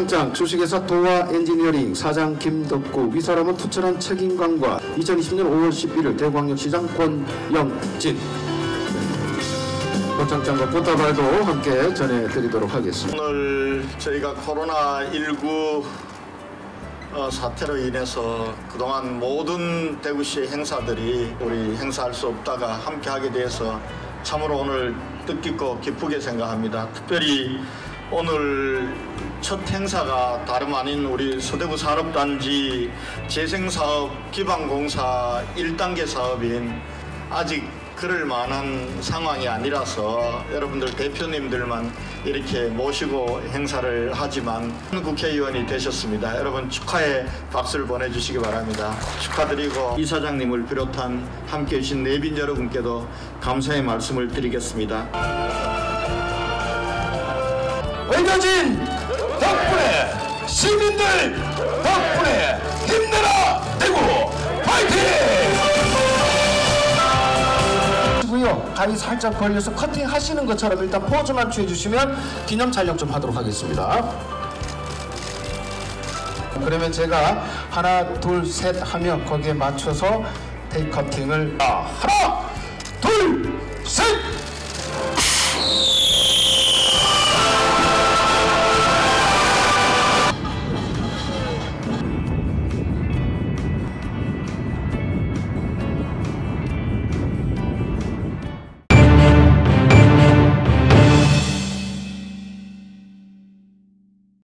장장 주식회사 도화 엔지니어링 사장 김덕구 위사람은 투철한 책임감과 2020년 5월 11일 대광역시장 권영진 고장장과 꽃다발도 함께 전해드리도록 하겠습니다. 오늘 저희가 코로나19 어, 사태로 인해서 그동안 모든 대구시의 행사들이 우리 행사할 수 없다가 함께하게 돼서 참으로 오늘 뜻깊고 기쁘게 생각합니다. 특별히 오늘 첫 행사가 다름 아닌 우리 서대구 산업단지 재생사업 기반공사 1단계 사업인 아직 그럴 만한 상황이 아니라서 여러분들 대표님들만 이렇게 모시고 행사를 하지만 국회의원이 되셨습니다. 여러분 축하의 박수를 보내주시기 바랍니다. 축하드리고 이사장님을 비롯한 함께 해주신 내빈 여러분께도 감사의 말씀을 드리겠습니다. 외교진 덕분에 시민들 덕분에 힘내라 대구 파이팅! 가위 살짝 벌려서 커팅 하시는 것처럼 일단 포즈만 취해 주시면 기념 촬영 좀 하도록 하겠습니다. 그러면 제가 하나 둘 셋 하면 거기에 맞춰서 테이프 커팅을 하나 둘 셋!